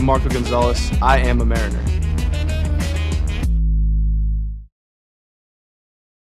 I'm Marco Gonzalez. I am a Mariner.